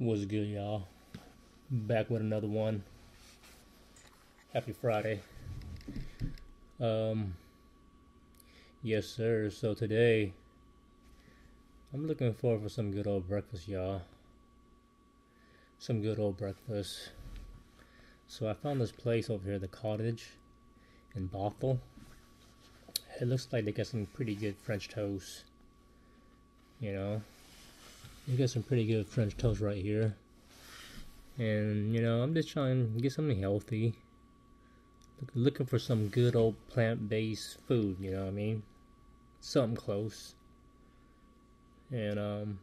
What's good, y'all? Back with another one. Happy Friday. Um, yes, sir. So today, I'm looking forward for some good old breakfast, y'all. Some good old breakfast. So I found this place over here, the Cottage in Bothell. It looks like they got some pretty good French toast. You know, you got some pretty good French toast right here. And, you know, I'm just trying to get something healthy. Looking for some good old plant based food, you know what I mean? Something close. And, um,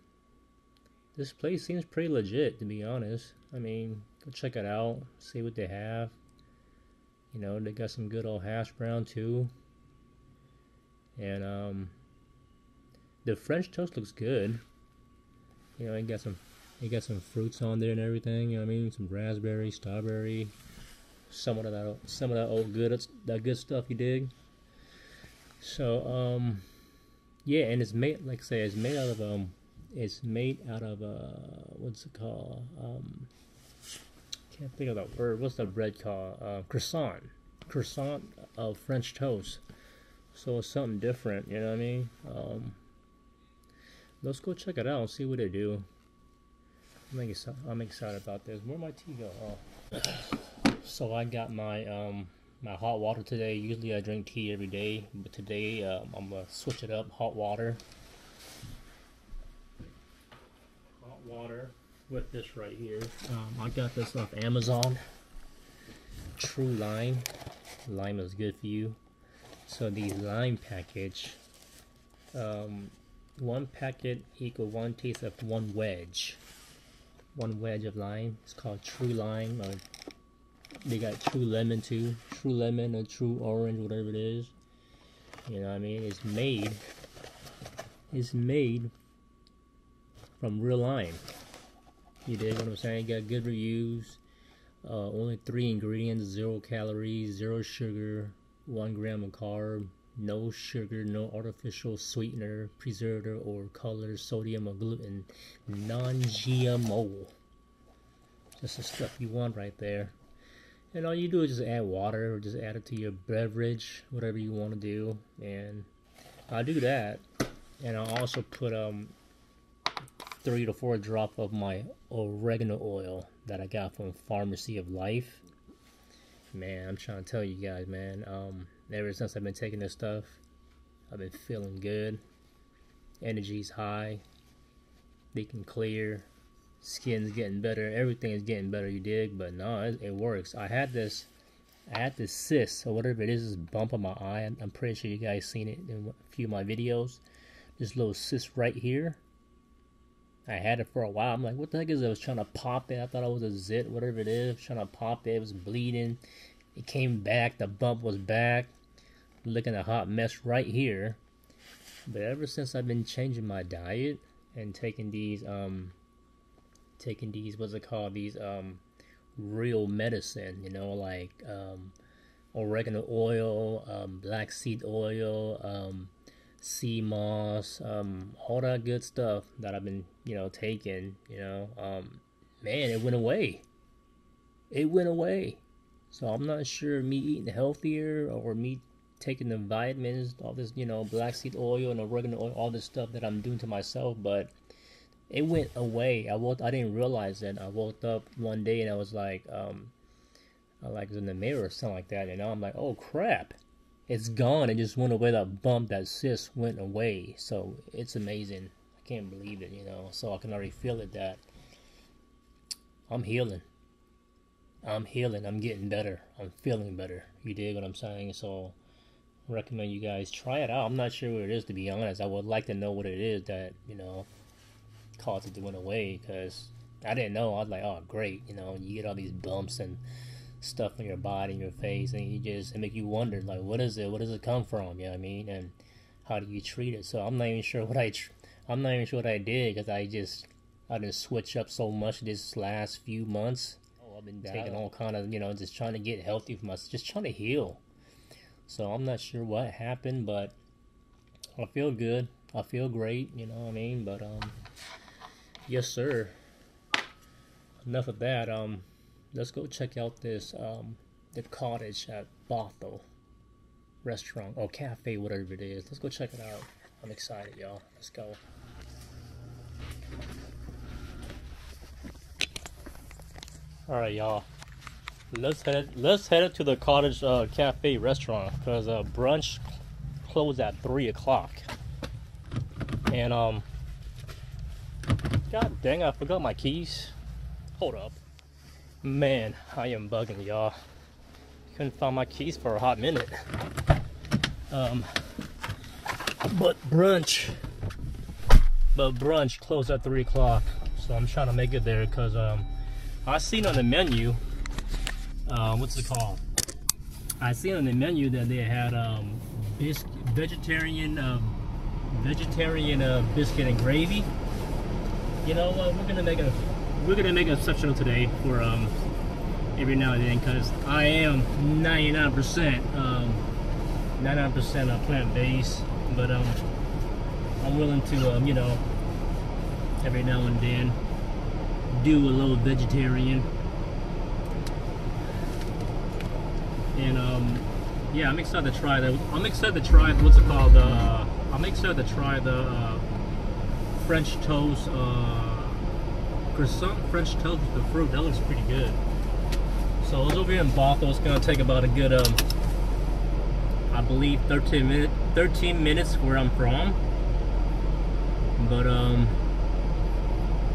this place seems pretty legit, to be honest. I mean, go check it out, see what they have. You know, they got some good old hash brown too. And, um, the French toast looks good. You know, you got some, you got some fruits on there and everything. You know what I mean? Some raspberry, strawberry, some of that, some of that old good, that good stuff. You dig? So, um, yeah, and it's made, like I say, it's made out of um, it's made out of uh, what's it called? Um, can't think of that word. What's the bread called? Uh, croissant, croissant of French toast. So it's something different. You know what I mean? Um, let's go check it out and see what they do. I'm excited, I'm excited about this. Where my tea go? Oh. so I got my um my hot water today. Usually I drink tea every day, but today um, I'm gonna switch it up. Hot water. Hot water with this right here. Um, I got this off Amazon. True lime. Lime is good for you. So the lime package. Um, one packet equal one taste of one wedge. One wedge of lime. It's called True Lime. Or they got True Lemon too. True Lemon or True Orange, whatever it is. You know what I mean? It's made. It's made from real lime. You dig what I'm saying? Got good reviews. Uh, only three ingredients: zero calories, zero sugar, one gram of carb, no sugar, no artificial sweetener, preservative or color, sodium or gluten, non-GMO. Just the stuff you want right there. And all you do is just add water or just add it to your beverage, whatever you want to do. And I'll do that. And I'll also put um three to four drop of my oregano oil that I got from Pharmacy of Life. Man, I'm trying to tell you guys, man. Um, ever since I've been taking this stuff, I've been feeling good. Energy's high. Thinking clear. Skin's getting better. Everything is getting better. You dig? But no, it, it works. I had this. I had this cyst or whatever it is, this bump on my eye. I'm, pretty sure you guys seen it in a few of my videos. This little cyst right here. I had it for a while. I'm like, what the heck is it? I was trying to pop it. I thought it was a zit, whatever it is. Trying to pop it. It was bleeding. It came back. The bump was back. Looking a hot mess right here. But ever since I've been changing my diet and taking these, um, taking these, what's it called? These, um, real medicine, you know, like, um, oregano oil, um, black seed oil, um, sea moss, um, all that good stuff that I've been, you know, taking, you know, um, man, it went away. It went away. So I'm not sure me eating healthier or me taking the vitamins, all this, you know, black seed oil and oregano oil, all this stuff that I'm doing to myself, but it went away. I woke, I didn't realize that. I woke up one day and I was like, um, I like was in the mirror or something like that, and I'm like, oh crap, it's gone. It just went away. That bump, that cyst went away. So it's amazing. I can't believe it, you know. So I can already feel it that I'm healing. I'm healing. I'm getting better. I'm feeling better. You dig what I'm saying? So recommend you guys try it out. I'm not sure what it is to be honest. I would like to know what it is that you know caused it to went away because I didn't know. I was like, oh great, you know, you get all these bumps and stuff on your body and your face, and you just it make you wonder like, what is it? What does it come from? You know what I mean? And how do you treat it? So I'm not even sure what I. Tr- I'm not even sure what I did because I just I didn't switch up so much this last few months I've been taking all kind of, you know, just trying to get healthy for myself, just trying to heal. So I'm not sure what happened, but I feel good. I feel great, you know what I mean? But um yes sir. enough of that. Um, let's go check out this um, the cottage at Bothell restaurant or cafe, whatever it is. Let's go check it out. I'm excited, y'all. Let's go. All right, y'all. Let's head. Let's head to the cottage uh, cafe restaurant because uh, brunch closed at three o'clock. And um, god dang, I forgot my keys. Hold up, man, I am bugging y'all. Couldn't find my keys for a hot minute. Um, but brunch, but brunch closed at three o'clock, so I'm trying to make it there because um, I seen on the menu. Uh, what's it called? I seen on the menu that they had um, vegetarian, um, vegetarian uh, biscuit and gravy. You know? We're gonna make a we're gonna make an exception today for um, every now and then because I am 99% um, 99% uh, plant-based, but um, I'm willing to um, you know every now and then do a little vegetarian. And um, yeah, I'm excited to try that. I'm excited to try what's it called? Uh, I'm excited to try the uh, French toast uh, croissant French toast with the fruit. That looks pretty good. So I was over here in Bothell. It's gonna take about a good, um, I believe, 13 minutes. 13 minutes where I'm from. But um,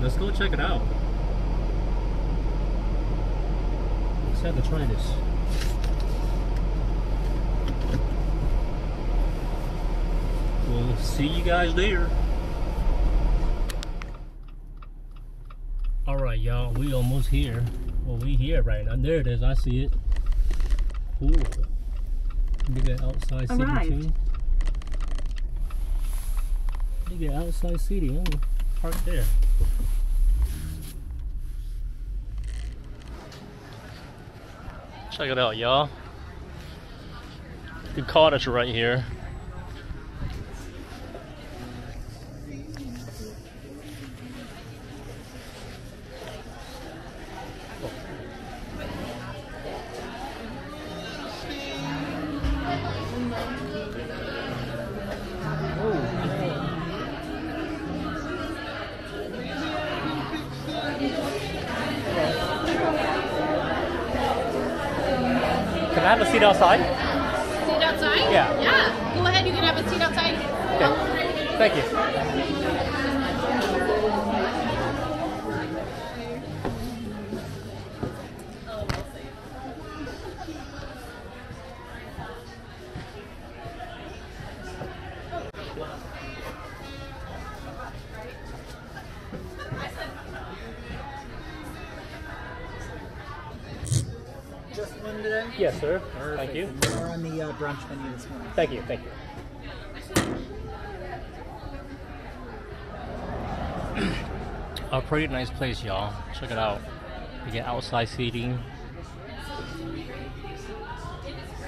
let's go check it out. Excited to try this. We'll see you guys there. Alright y'all, we almost here. Well we here right now. There it is, I see it. Cool. Look at outside seating Arrived. too. Look at outside seating. Oh, park there. Check it out, y'all. Good cottage right here. Can I have a seat outside? Seat outside? Yeah. Yeah. Go ahead, you can have a seat outside. Okay. Thank you. Brunch menu this morning. Thank you. Thank you. A pretty nice place, y'all. Check it out. You get outside seating,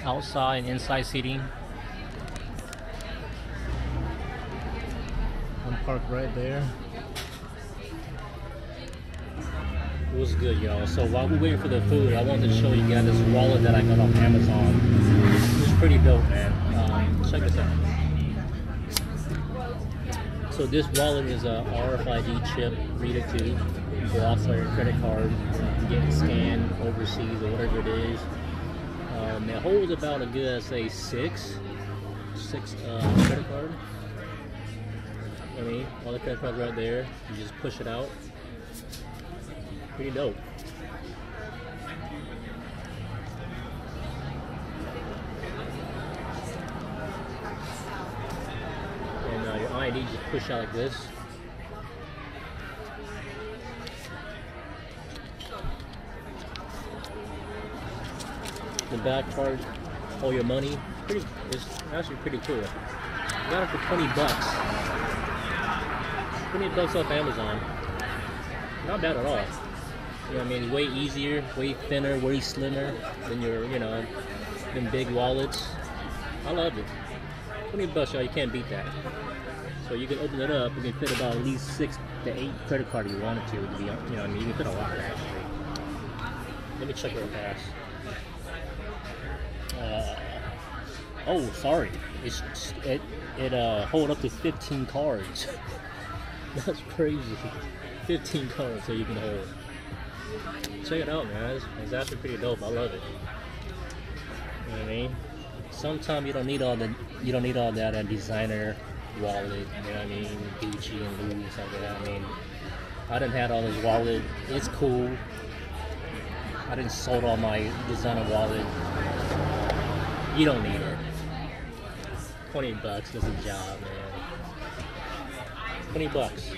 outside and inside seating. I'm parked right there. It was good, y'all. So while we're waiting for the food, I wanted to show you guys this wallet that I got off Amazon. Pretty dope, man. Um, check this out. So this wallet is a RFID chip reader too. You go outside your credit card, get it scanned overseas or whatever it is. Um, it holds about a good, I'd say six, six uh, credit card. I mean, all the credit cards right there. You just push it out. Pretty dope. And uh, your ID just push out like this. The back part, all your money. Pretty, it's actually pretty cool. Got it for 20 bucks. 20 bucks off Amazon. Not bad at all. You know I mean? Way easier, way thinner, way slimmer than your, you know, than big wallets. I love it. 20 bucks, y'all, you can't beat that. So you can open it up. You can fit about at least six to eight credit card if you wanted to. to be, you know, I mean, you can fit a lot actually. Let me check real fast. Uh, oh, sorry. It's it it uh hold up to 15 cards. That's crazy. 15 cards that you can hold. Check it out, man. It's, it's actually pretty dope. I love it. You know what I mean? Sometimes you don't need all the you don't need all that uh, designer wallet. You know what I mean? Gucci and Louis stuff like that. I mean, I didn't have all this wallet. It's cool. I didn't sold all my designer wallet. You don't need it. 20 bucks does the job, man. 20 bucks.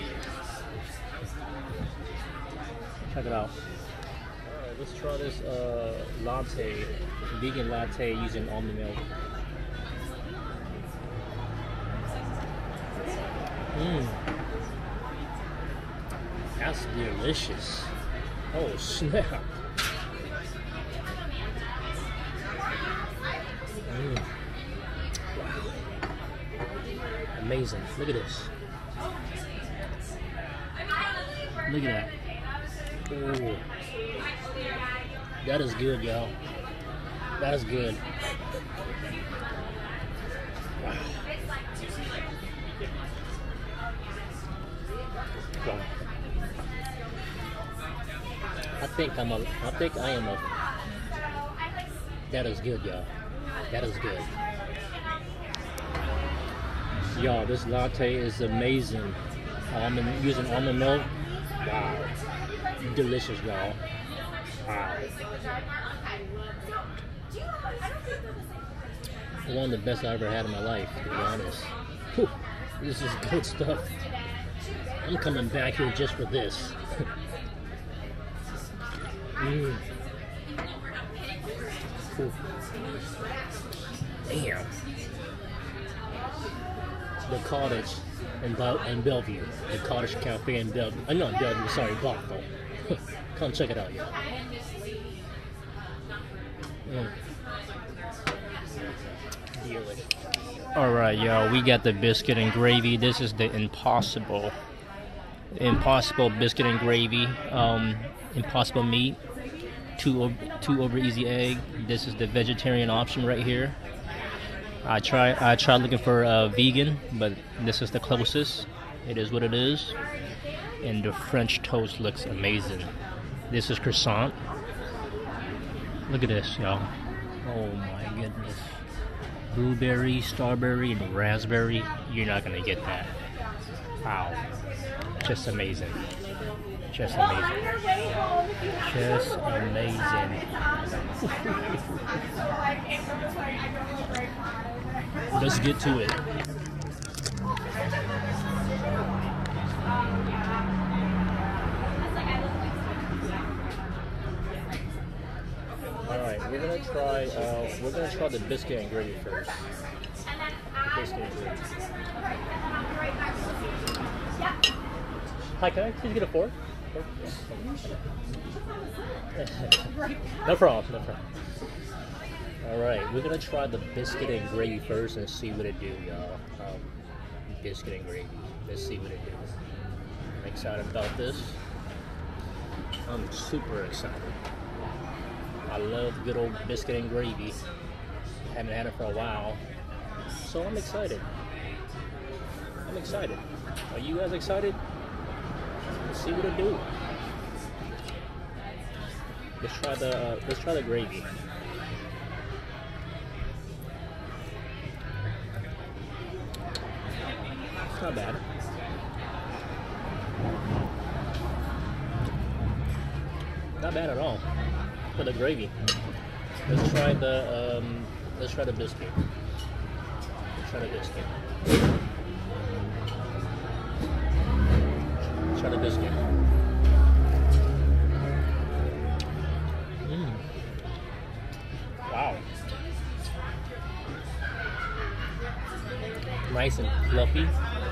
Check it out. Alright, let's try this uh, latte, vegan latte using almond milk. Mmm. That's delicious. Oh snap. Mm. Wow. Amazing. Look at this. Look at that. Ooh. That is good, y'all. That is good. Wow. Wow. I think I'm a. I think I am a. That is good, y'all. That is good. Y'all, this latte is amazing. Almond using almond milk. Wow. Delicious, y'all. Wow. One of the best I ever had in my life, to be honest. Whew, this is good stuff. I'm coming back here just for this. mm. Damn. The cottage in, Bel- in Bellevue. The cottage cafe in Bellevue. Uh, not Bellevue, sorry, Bothell. Come check it out, y'all. Mm. All right, y'all. We got the biscuit and gravy. This is the impossible, impossible biscuit and gravy. Um, impossible meat. Two two over easy egg. This is the vegetarian option right here. I try I tried looking for a vegan, but this is the closest. It is what it is. And the French toast looks amazing. This is croissant. Look at this, y'all. Oh my goodness. Blueberry, strawberry, and raspberry. You're not gonna get that. Wow. Just amazing. Just amazing. Just amazing. Let's get to it. All right, we're gonna try. Uh, we're gonna try the biscuit and gravy first. Biscuit and gravy. Hi, can I please get a fork? no problem. No problem. All right, we're gonna try the biscuit and gravy first and see what it do, y'all. Um, biscuit and gravy. Let's see what it do. I'm excited about this. I'm super excited. I love good old biscuit and gravy. Haven't had it for a while, so I'm excited. I'm excited. Are you guys excited? See what it do. Let's try the uh, let's try the gravy. It's not bad. Not bad at all for the gravy. Let's try the um, let's try the biscuit. Let's try the biscuit. Try the biscuit. Mm. Wow. Nice and fluffy,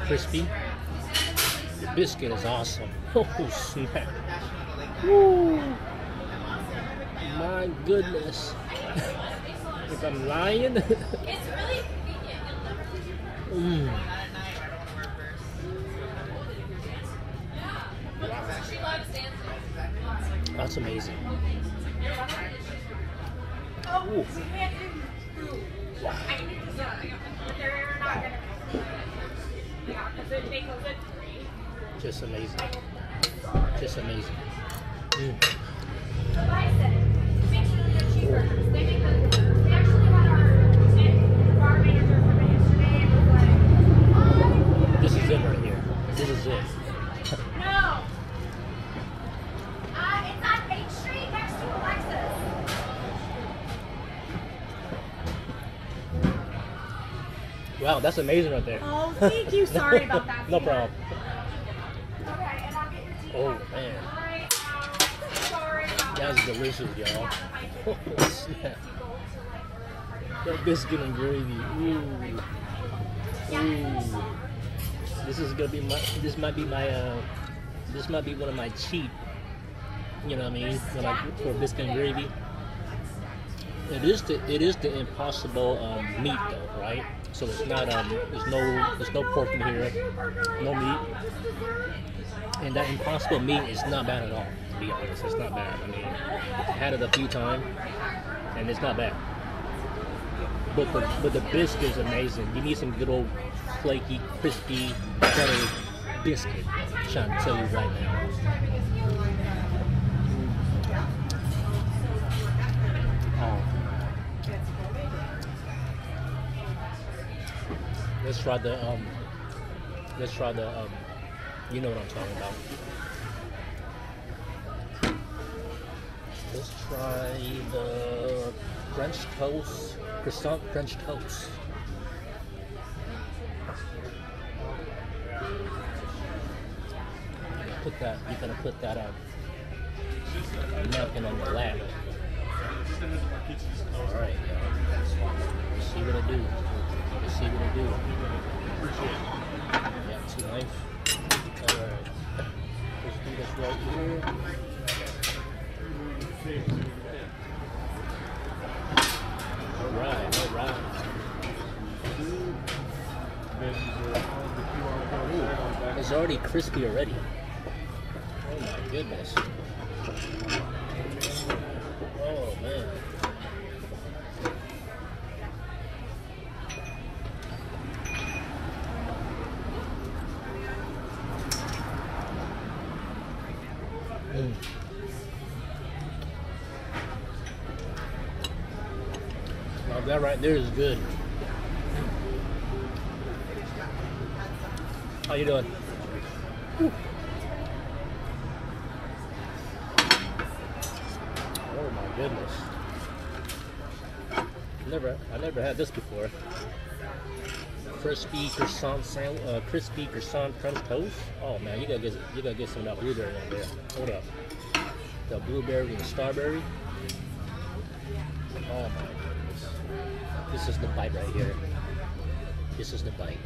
crispy. The biscuit is awesome. Oh snap. Woo. My goodness. if I'm lying. mm. That's amazing. Ooh. Just amazing. Just amazing. Mm. Wow, that's amazing right there. Oh, thank you. Sorry about that. no problem. Okay, and I'll get your tea. Oh man, about that's delicious, y'all. Oh, snap. That biscuit and gravy. Ooh. Ooh. This is gonna be my. This might be my. Uh, this might be one of my cheat. You know what I mean? When I for biscuit and gravy. It is the it is the impossible um, meat though, right? So it's not um there's no there's no pork in here, no meat, and that impossible meat is not bad at all. To be honest, it's not bad. I mean, I had it a few times, and it's not bad. But the but the biscuit is amazing. You need some good old flaky, crispy, butter biscuit. I'm trying to tell you right now. Oh. Let's try the um. Let's try the um. You know what I'm talking about. Let's try the French toast, croissant French toast. Put that. You're gonna put that um, napkin on your lap. All right. See what it do. See what it do. Yeah, two knife. All right. Let's do this right here. All right, all right. Ooh, it's already crispy already. Oh my goodness. Is good. How you doing? Oh my goodness. Never, I never had this before. Crispy croissant sandwich, uh, crispy croissant French toast. Oh man, you gotta get, you gotta get some of that blueberry in there. Hold up, the blueberry and strawberry. Oh my this is the bite right here. This is the bite.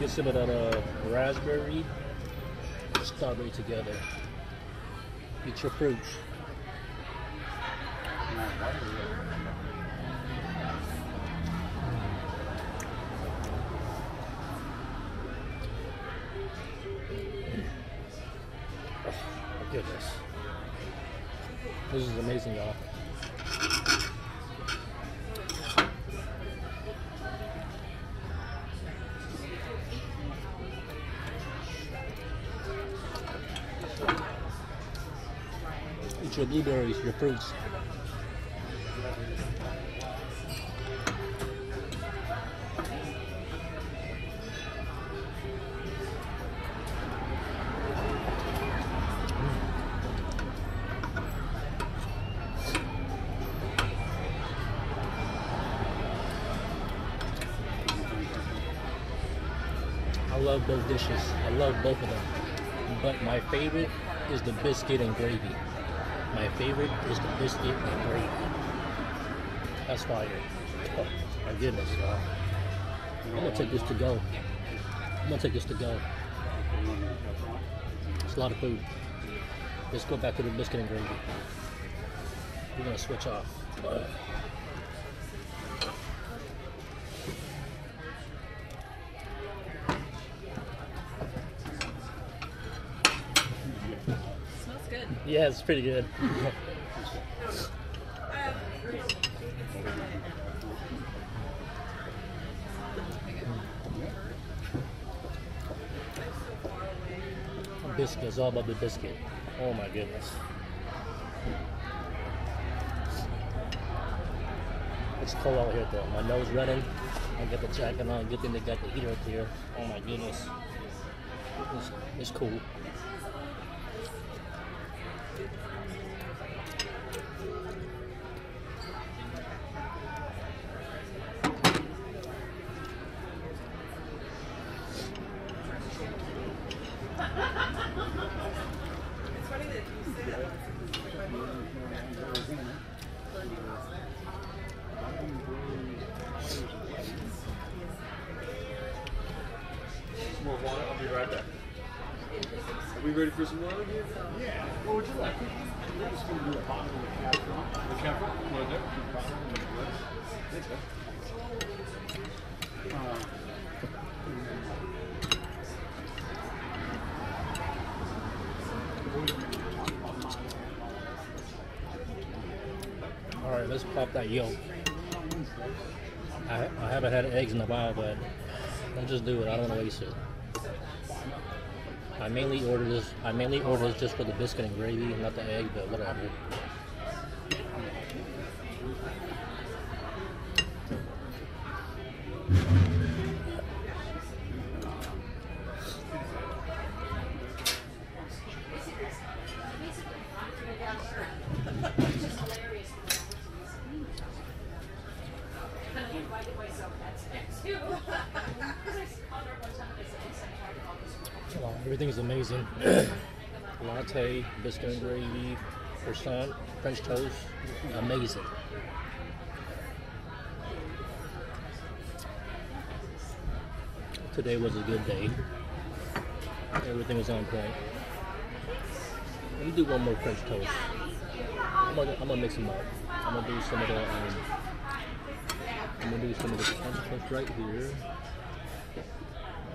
Get some of that uh, raspberry, strawberry together. Get your fruits. Oh, my goodness. This is amazing, y'all. Blueberries, your fruits. I love both dishes. I love both of them. But my favorite is the biscuit and gravy. My favorite is the biscuit and gravy. That's fire. Oh, my goodness, y'all. I'm gonna take this to go. I'm gonna take this to go. It's a lot of food. Let's go back to the biscuit and gravy. We're gonna switch off. Ugh. Yeah, it's pretty good. biscuit, it's all about the biscuit. Oh my goodness. It's cold out here though. My nose running. I got the jacket on. Good thing they got the heater up here. Oh my goodness. It's, it's cool. What would you? We're just going to do a of the front. The front? Thanks, man. All right, let's pop that yolk. I, I haven't had eggs in a while, but let's just do it. I don't want to waste it. I mainly order this. I mainly order this just for the biscuit and gravy, not the egg, but whatever. Well, everything is amazing. Latte, biscuit and gravy, croissant, French toast, amazing. Today was a good day. Everything was on point. Let me do one more French toast. I'm gonna, I'm gonna mix them up. I'm gonna do some of the um, I'm gonna do some of the French toast right here.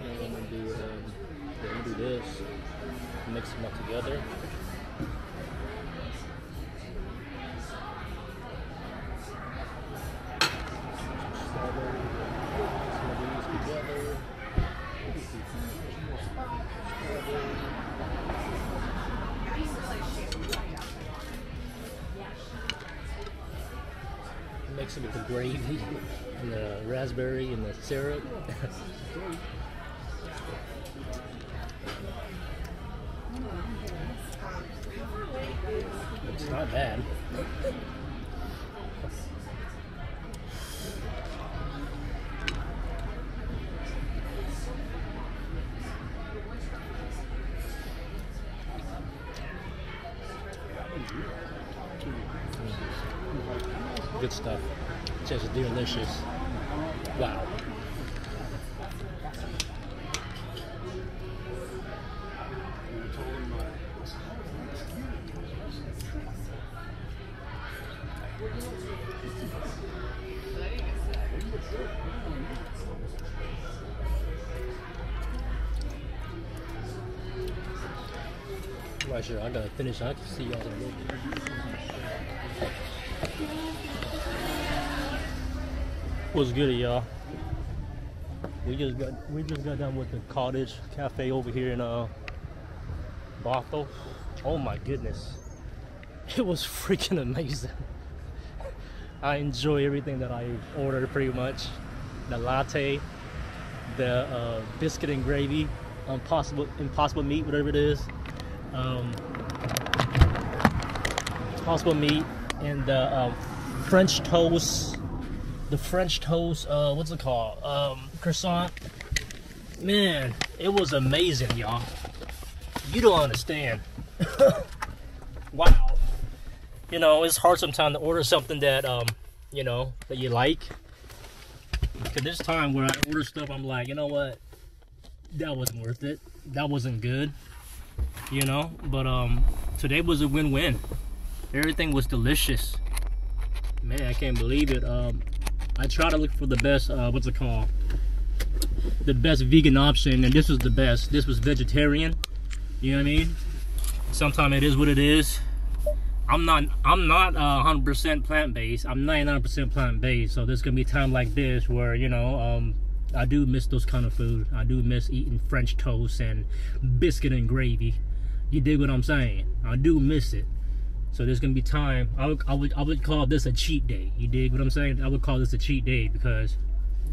And I'm gonna do um, do this. Mix them these together. Mix it with the gravy and the raspberry and the syrup. not bad. Right sure, I gotta finish. I can see y'all in a little bit. What's good, y'all? We just got we just got done with the cottage cafe over here in uh Bothell. Oh my goodness, it was freaking amazing. I enjoy everything that I ordered pretty much. The latte, the uh, biscuit and gravy, impossible impossible meat, whatever it is. Um, impossible meat and the um, French toast. The French toast, uh, what's it called? Um, croissant. Man, it was amazing, y'all. You don't understand. wow. You know, it's hard sometimes to order something that um, you know, that you like. Cause this time where I order stuff, I'm like, you know what? That wasn't worth it. That wasn't good. You know, but um, today was a win-win. Everything was delicious. Man, I can't believe it. Um, I try to look for the best. Uh, what's it called? The best vegan option, and this was the best. This was vegetarian. You know what I mean? Sometimes it is what it is. I'm not I'm not uh, 100% plant-based. I'm 99% plant-based. So there's gonna be time like this where you know um, I do miss those kind of food. I do miss eating French toast and biscuit and gravy. You dig what I'm saying? I do miss it. So there's gonna be time. I would, I would I would call this a cheat day. You dig what I'm saying? I would call this a cheat day because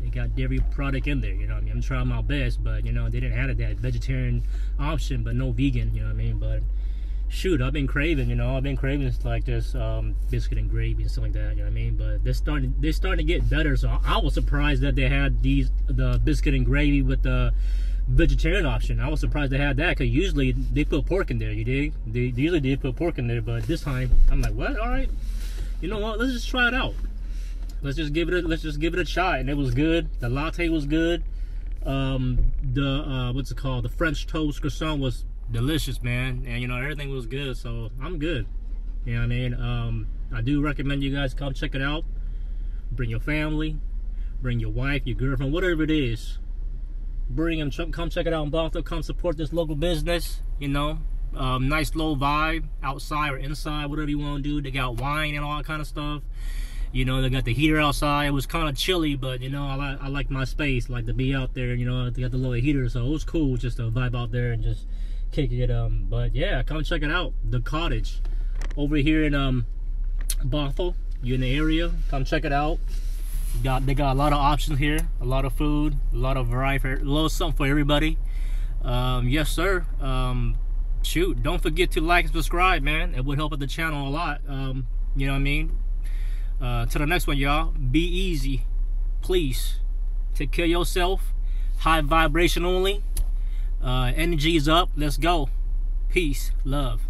it got dairy product in there. You know what I mean? I'm trying my best, but you know they didn't have that vegetarian option, but no vegan. You know what I mean? But shoot, I've been craving, you know, I've been craving like this um, biscuit and gravy and stuff like that. You know what I mean? But they're starting, they're starting to get better. So I was surprised that they had these the biscuit and gravy with the vegetarian option. I was surprised they had that because usually they put pork in there. You dig? They, they usually did put pork in there, but this time I'm like, what? All right, you know what? Let's just try it out. Let's just give it a let's just give it a shot. And it was good. The latte was good. Um, the uh, what's it called? The French toast croissant was delicious, man. And you know, everything was good, so I'm good. You know what I mean? Um, I do recommend you guys come check it out. Bring your family, bring your wife, your girlfriend, whatever it is. Bring them, come check it out in Bothell. Come support this local business. You know, um, nice low vibe outside or inside, whatever you want to do. They got wine and all that kind of stuff. You know, they got the heater outside. It was kind of chilly, but you know, I like I like my space, like to be out there. You know, they got the little heater, so it was cool just to vibe out there and just kick it. Um, but yeah, come check it out. The cottage over here in um Bothell. You in the area? Come check it out. Got they got a lot of options here, a lot of food, a lot of variety, a little something for everybody. Um, yes, sir. Um, shoot, don't forget to like and subscribe, man. It would help out the channel a lot. Um, you know what I mean? Uh, to the next one, y'all. Be easy, please. Take care of yourself. High vibration only. Uh, energy is up. Let's go. Peace. Love.